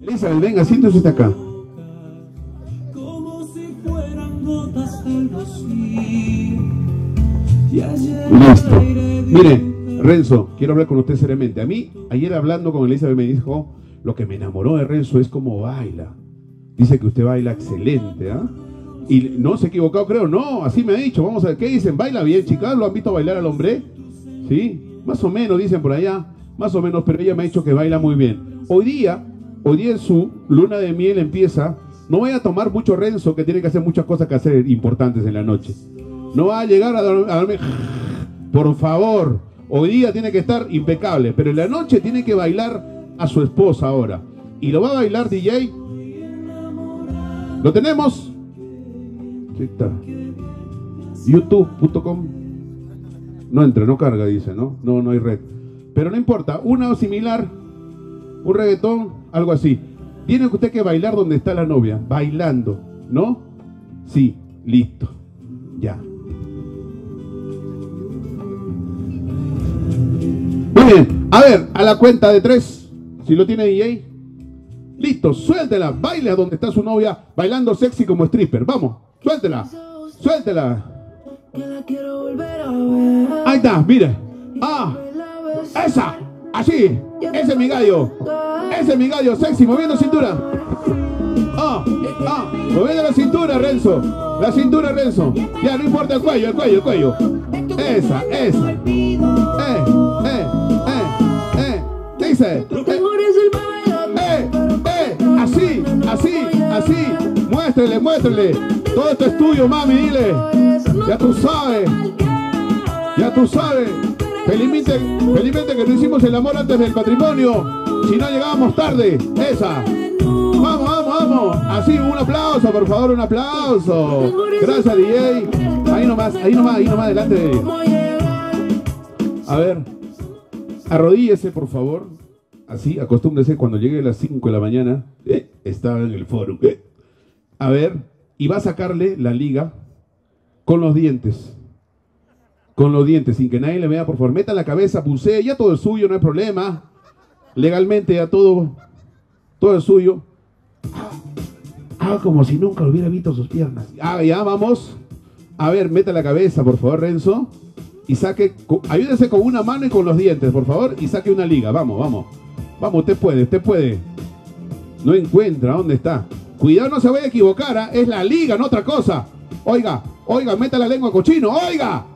Elizabeth, venga, siéntese usted acá. Listo. Mire, Renzo, quiero hablar con usted seriamente. A mí, ayer hablando con Elizabeth me dijo, lo que me enamoró de Renzo es cómo baila. Dice que usted baila excelente, ¿ah? Y no se ha equivocado, creo, no, así me ha dicho. Vamos a ver, ¿qué dicen? ¿Baila bien, chicas? ¿Lo han visto bailar al hombre? ¿Sí? Más o menos, dicen por allá. Más o menos, pero ella me ha dicho que baila muy bien. Hoy día, hoy en su luna de miel empieza. No voy a tomar mucho Renzo, que tiene que hacer muchas cosas que hacer importantes en la noche. No va a llegar a dormir. Por favor, hoy día tiene que estar impecable, pero en la noche tiene que bailar a su esposa ahora. Y lo va a bailar DJ. ¿Lo tenemos? YouTube.com. No entra, no carga, dice, ¿no? No, no hay red. Pero no importa, una o similar, un reggaetón, algo así. Tiene usted que bailar donde está la novia, bailando, ¿no? Sí, listo. Ya. Muy bien, a ver, a la cuenta de tres, si lo tiene DJ. Listo, suéltela, baile a donde está su novia, bailando sexy como stripper. Vamos, suéltela, suéltela. Ahí está, mire. Ah, esa, así, ese es mi gallo. Ese es mi gallo, sexy, moviendo cintura. Ah, ah, moviendo la cintura, Renzo. La cintura, Renzo. Ya, no importa el cuello, el cuello, el cuello. Esa, esa. Eh, eh, eh, eh. Dice. Eh, eh, eh. Así, así, así. Muéstrele, muéstrele. Todo esto es tuyo, mami, dile. Ya tú sabes. Ya tú sabes. Felizmente, felizmente que no hicimos el amor antes del matrimonio. Si no llegábamos tarde. Esa. Vamos, vamos, vamos. Así, un aplauso, por favor, un aplauso. Gracias, DJ. Ahí nomás, ahí nomás, ahí nomás, adelante. A ver. Arrodíllese, por favor. Así, acostúmbrese cuando llegue a las 5 de la mañana. Eh, está en el foro. eh. A ver, y va a sacarle la liga con los dientes. Con los dientes, sin que nadie le vea, por favor. Meta la cabeza, bucee, ya todo es suyo, no hay problema. Legalmente ya todo, todo es suyo. Ah, como si nunca hubiera visto sus piernas. Ah, ya, vamos. A ver, meta la cabeza, por favor, Renzo. Y saque, ayúdese con una mano y con los dientes, por favor. Y saque una liga. Vamos, vamos. Vamos, usted puede, usted puede. No encuentra, ¿dónde está? Cuidado, no se vaya a equivocar, ¿ah? es la liga, no otra cosa. Oiga, oiga, meta la lengua cochino, oiga.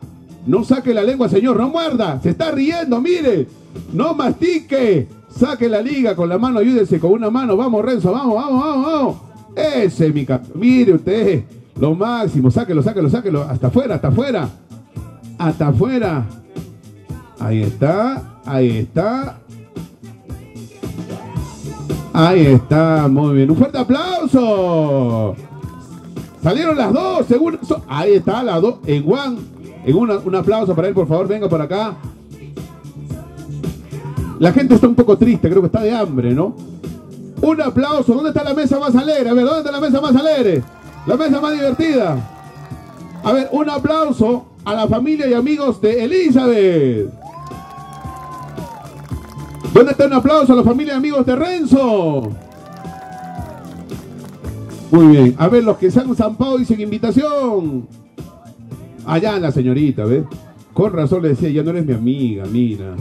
No saque la lengua, señor, no muerda. Se está riendo, mire. No mastique. Saque la liga con la mano, ayúdese con una mano. Vamos, Renzo, vamos, vamos, vamos, vamos. Ese es mi cap- Mire usted, lo máximo. Sáquelo, sáquelo, sáquelo. Hasta afuera, hasta afuera. Hasta afuera. Ahí está, ahí está. Ahí está, muy bien. Un fuerte aplauso. Salieron las dos, so- Ahí está, las dos. En Juan. Un aplauso para él, por favor, venga por acá. La gente está un poco triste, creo que está de hambre, ¿no? Un aplauso. ¿Dónde está la mesa más alegre? A ver, ¿dónde está la mesa más alegre? La mesa más divertida. A ver, un aplauso a la familia y amigos de Elizabeth. ¿Dónde está un aplauso a la familia y amigos de Renzo? Muy bien. A ver, los que se han zampado sin invitación. Allá la señorita, ¿ves? Con razón le decía, ya no eres mi amiga, mira.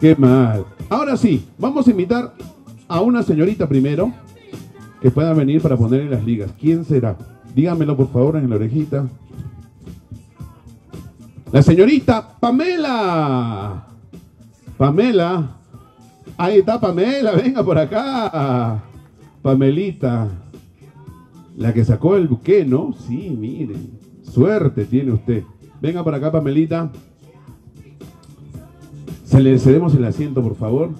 Qué mal. Ahora sí, vamos a invitar a una señorita primero que pueda venir para ponerle las ligas. ¿Quién será? Dígamelo por favor en la orejita. La señorita Pamela. Pamela. Ahí está Pamela, venga por acá. Pamelita. La que sacó el buque, ¿no? Sí, miren. Suerte tiene usted. Venga por acá, Pamelita. Se le cedemos el asiento, por favor.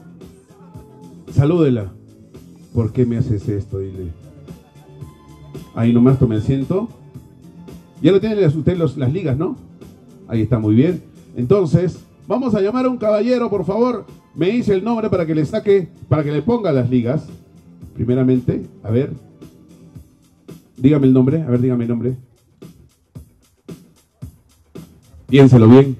Salúdela. ¿Por qué me haces esto? Dile. Ahí nomás tome asiento. Ya lo tienen usted las ligas, ¿no? Ahí está, muy bien. Entonces, vamos a llamar a un caballero, por favor. Me dice el nombre para que le saque, para que le ponga las ligas. Primeramente, a ver. Dígame el nombre, a ver, dígame el nombre. Piénselo bien.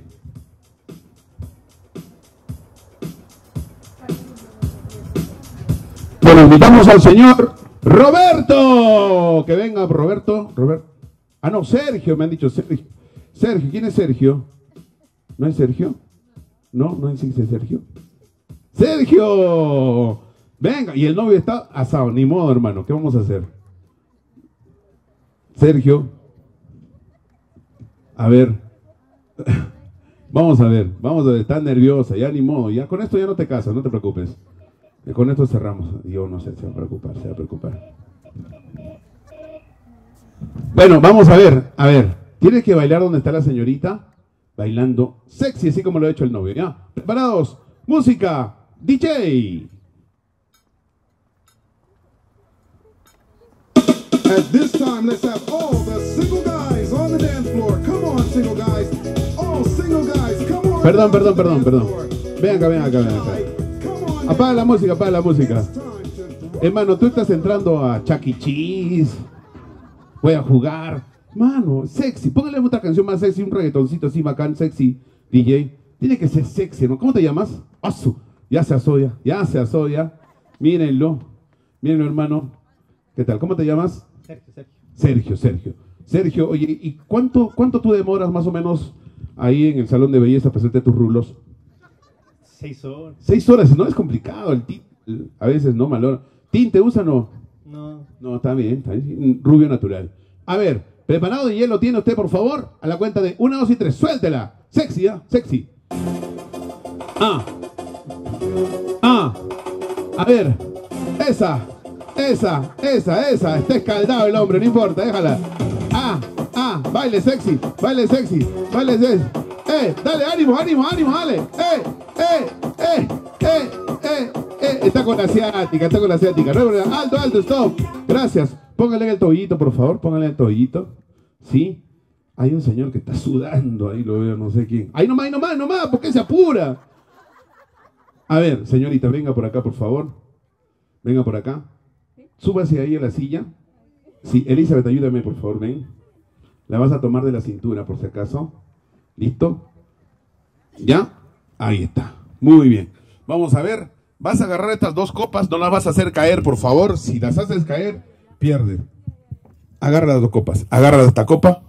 Bueno, invitamos al señor Roberto. Que venga, Roberto. Roberto. Ah, no, Sergio, me han dicho Sergio. Sergio, ¿quién es Sergio? ¿No es Sergio? No, no existe Sergio. Sergio. Venga, y el novio está asado, ni modo, hermano. ¿Qué vamos a hacer? Sergio. A ver. Vamos a ver, vamos a ver, está nerviosa, ya ni modo, con esto ya no te casas, no te preocupes. Con esto cerramos. Yo no sé, se va a preocupar, se va a preocupar. Bueno, vamos a ver, a ver. Tienes que bailar donde está la señorita, bailando sexy, así como lo ha hecho el novio, ¿ya? ¿Preparados? Música, DJ. At this time, let's have all the single guys on the dance floor. Come on, single guys. Perdón, perdón, perdón, perdón. Ven acá, ven acá, ven acá. Apaga la música, apaga la música. Hermano, tú estás entrando a Chuck E. Cheese. Voy a jugar. Mano, sexy. Póngale otra canción más sexy, un reggaetoncito así bacán, sexy, DJ. Tiene que ser sexy, ¿no? ¿Cómo te llamas? Asu. Ya se asoya, ya se asoya. Mírenlo. Mírenlo, hermano. ¿Qué tal? ¿Cómo te llamas? Sergio, Sergio. Sergio, Sergio. Sergio, oye, ¿y cuánto, cuánto tú demoras más o menos ahí en el salón de belleza a presentarte tus rulos? Seis horas. Seis horas, no es complicado. El ti- el- a veces no, malor. ¿Tinte usa no? No. No, está bien, está bien. Rubio natural. A ver, ¿preparado de hielo tiene usted, por favor? A la cuenta de una, dos y tres. Suéltela. Sexy, ¿ah? Sexy. Ah. Ah. A ver. Esa. Esa. Esa. Esa. Está escaldado el hombre, no importa, déjala. Baile sexy. Baile sexy. Baile sexy. Eh, dale, ánimo, ánimo, ánimo, dale. Eh, eh, eh, eh, eh, eh. Está con la asiática, está con la asiática. Alto, alto, stop. Gracias. Póngale el tobillito, por favor. Póngale el tobillito. ¿Sí? Hay un señor que está sudando ahí, lo veo, no sé quién. Ahí nomás, ahí nomás, nomás, ¿por qué se apura? A ver, señorita, venga por acá, por favor. Venga por acá. Súbase ahí a la silla. Sí, Elizabeth, ayúdame, por favor, ven. La vas a tomar de la cintura, por si acaso. ¿Listo? ¿Ya? Ahí está. Muy bien. Vamos a ver. Vas a agarrar estas dos copas, no las vas a hacer caer, por favor. Si las haces caer, pierdes. Agarra las dos copas. Agarra esta copa.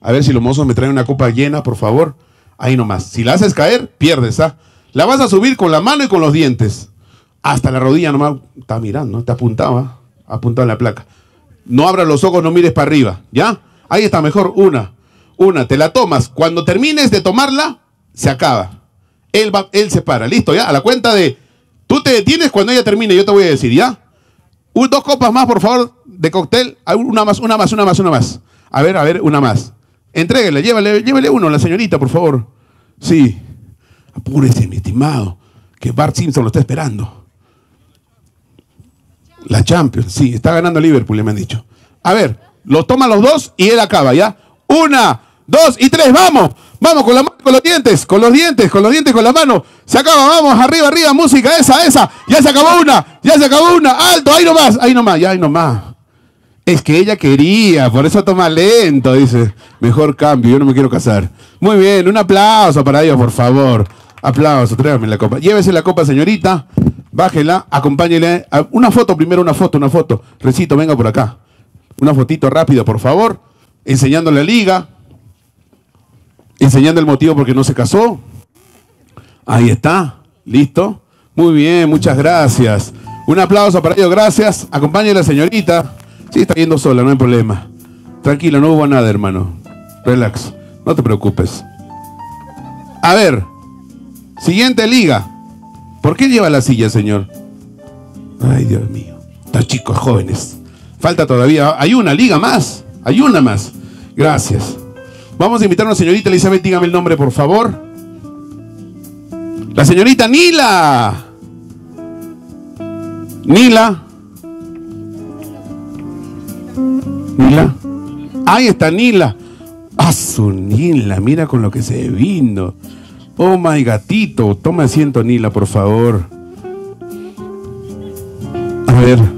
A ver si los mozos me traen una copa llena, por favor. Ahí nomás. Si la haces caer, pierdes, ¿ah? La vas a subir con la mano y con los dientes. Hasta la rodilla nomás. Está mirando, te apuntaba. Apuntado en la placa. No abras los ojos, no mires para arriba. ¿Ya? Ahí está, mejor. Una. Una. Te la tomas. Cuando termines de tomarla, se acaba. Él, va, él se para. Listo, ¿ya? A la cuenta de... Tú te detienes cuando ella termine, yo te voy a decir, ¿ya? Dos copas más, por favor, de cóctel. Una más, una más, una más, una más. A ver, a ver, una más. Entréguele, llévale, llévele uno, la señorita, por favor. Sí. Apúrese, mi estimado, que Bart Simpson lo está esperando. La Champions, sí, está ganando Liverpool, le me han dicho. A ver, lo toma los dos y él acaba, ¿ya? Una, dos y tres, vamos. Vamos con, la, con los dientes, con los dientes, con los dientes, con la mano. Se acaba, vamos, arriba, arriba, música, esa, esa. Ya se acabó una, ya se acabó una. Alto, ahí nomás, ahí nomás, ya ahí nomás. Es que ella quería, por eso toma lento, dice. Mejor cambio, yo no me quiero casar. Muy bien, un aplauso para ellos, por favor. Aplauso, tráigame la copa. Llévese la copa, señorita. Bájela, acompáñele. a- Una foto, primero una foto, una foto. Recito, venga por acá. Una fotito rápida, por favor. Enseñando la liga. Enseñando el motivo por qué no se casó. Ahí está. ¿Listo? Muy bien, muchas gracias. Un aplauso para ellos, gracias. Acompañe a la señorita. Sí, está yendo sola, no hay problema. Tranquilo, no hubo nada, hermano. Relax, no te preocupes. A ver, siguiente liga. ¿Por qué lleva la silla, señor? Ay, Dios mío. Está chicos, jóvenes. Falta todavía. Hay una liga más. Hay una más. Gracias. Vamos a invitar a una señorita Elizabeth, dígame el nombre, por favor. La señorita Nila. Nila. Nila. Ahí está Nila. Ah, su Nila, mira con lo que se vino. Oh my gatito, toma asiento Nila, por favor. A ver.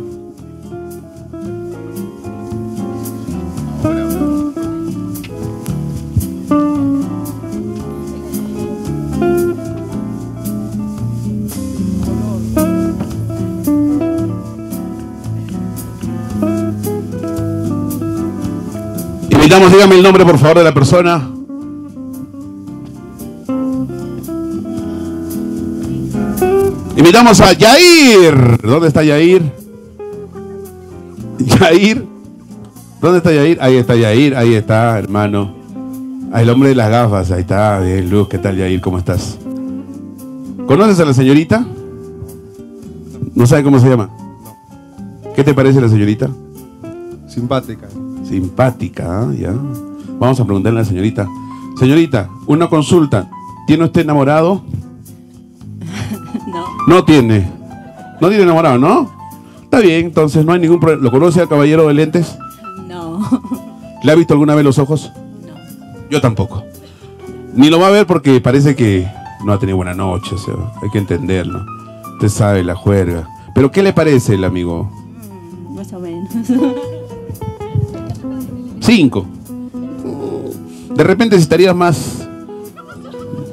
Dígame el nombre, por favor, de la persona. Invitamos a Yair. ¿Dónde está Yair? Yair. ¿Dónde está Yair? Ahí está Yair, ahí está, hermano. Ah, el hombre de las gafas, ahí está, bien, Luz, ¿qué tal Yair? ¿Cómo estás? ¿Conoces a la señorita? ¿No sabe cómo se llama? ¿Qué te parece la señorita? Simpática. Simpática, ¿ah? ya. Vamos a preguntarle a la señorita. Señorita, una consulta. ¿Tiene usted enamorado? No, No tiene. No tiene enamorado, ¿no? Está bien, entonces no hay ningún problema. ¿Lo conoce al caballero de lentes? no, ¿Le ha visto alguna vez los ojos? no. Yo tampoco. Ni lo va a ver porque parece que no ha tenido buena noche, o sea, hay que entenderlo. Usted sabe la juerga. Pero ¿qué le parece el amigo? Mm, Más o menos. Cinco. De repente si estarías más.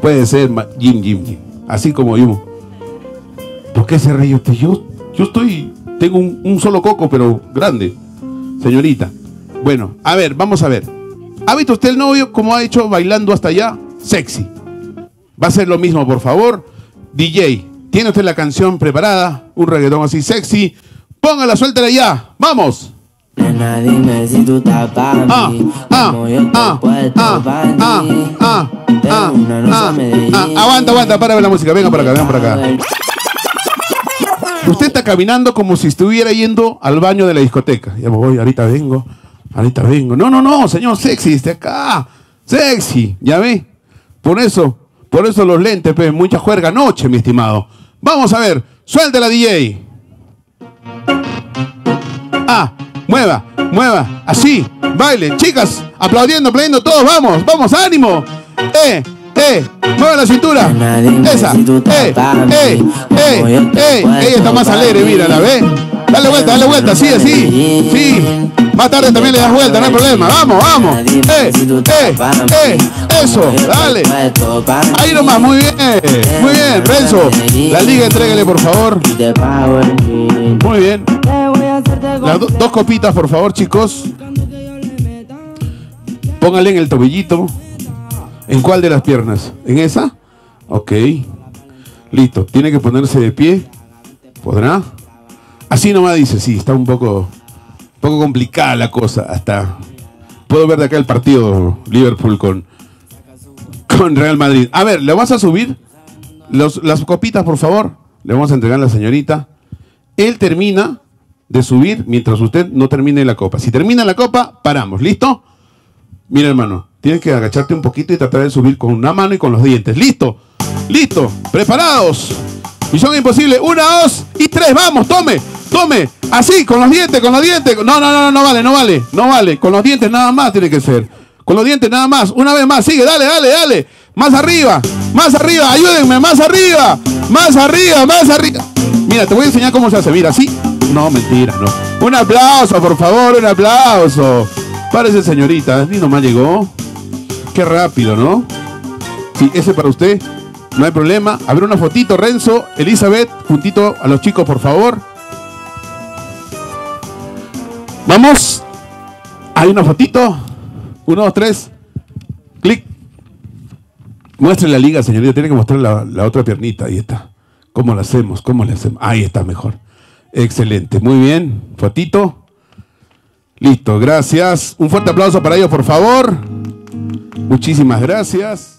Puede ser Jim Jim Jim. Así como yo. ¿Por qué se ríe usted? Yo, yo estoy. Tengo un, un solo coco, pero grande. Señorita. Bueno, a ver, vamos a ver. ¿Ha visto usted el novio como ha hecho bailando hasta allá? Sexy. Va a ser lo mismo, por favor. DJ, ¿tiene usted la canción preparada? Un reggaetón así sexy. Póngala, suéltela ya. ¡Vamos! Nena, dime si tú estás para Ah, mí, ah, como yo ah, puesto ah, para ah, ti. ah, ah, una noche ah, ah. Aguanta, aguanta, para ver la música. Venga por acá, venga por acá. Usted está caminando como si estuviera yendo al baño de la discoteca. Ya me voy, ahorita vengo, ahorita vengo. No, no, no, señor sexy, esté acá. Sexy, ya ve. Por eso, por eso los lentes, pues, mucha juerga noche, mi estimado. Vamos a ver, suelte la DJ. Ah, mueva, mueva, así, baile, chicas, aplaudiendo, aplaudiendo, todos, vamos, vamos, ánimo. Eh, eh, mueva la cintura. Esa, eh, eh, eh, eh, ella está más alegre, mírala, ¿ve? Dale vuelta, dale vuelta, sí, así, sí. Más tarde también le das vuelta, no hay problema, vamos, vamos. Eh, eh, eh, eso, dale. Ahí nomás, muy bien, muy bien, Renzo. La liga, entréguele, por favor. Muy bien. Dos copitas, por favor, chicos. Póngale en el tobillito. ¿En cuál de las piernas? ¿En esa? Ok. Listo. Tiene que ponerse de pie. ¿Podrá? Así nomás dice, sí, está un poco, poco complicada la cosa. Hasta puedo ver de acá el partido Liverpool con, con Real Madrid. A ver, ¿le vas a subir los- las copitas, por favor? Le vamos a entregar a la señorita. Él termina de subir mientras usted no termine la copa. Si termina la copa, paramos. ¿Listo? Mira, hermano, tienes que agacharte un poquito y tratar de subir con una mano y con los dientes. ¿Listo? ¿Listo? ¿Preparados? Misión imposible. Una, dos y tres. Vamos, tome, tome. Así, con los dientes, con los dientes. No, no, no, no, no vale, no vale, no vale. Con los dientes nada más tiene que ser. Con los dientes nada más. Una vez más, sigue, dale, dale, dale. Más arriba, más arriba, ayúdenme, más arriba, más arriba, más arriba. Mira, te voy a enseñar cómo se hace. Mira, así. No, mentira, no. Un aplauso, por favor, un aplauso. Párese, señorita. Ni nomás llegó. Qué rápido, ¿no? Sí, ese para usted. No hay problema. A ver una fotito, Renzo, Elizabeth, juntito a los chicos, por favor. Vamos. Hay una fotito. Uno, dos, tres. Clic. Muestre la liga, señorita. Tiene que mostrar la, otra piernita. Ahí está. ¿Cómo la hacemos? ¿Cómo le hacemos? Ahí está mejor. Excelente. Muy bien. Fotito. Listo. Gracias. Un fuerte aplauso para ellos, por favor. Muchísimas gracias.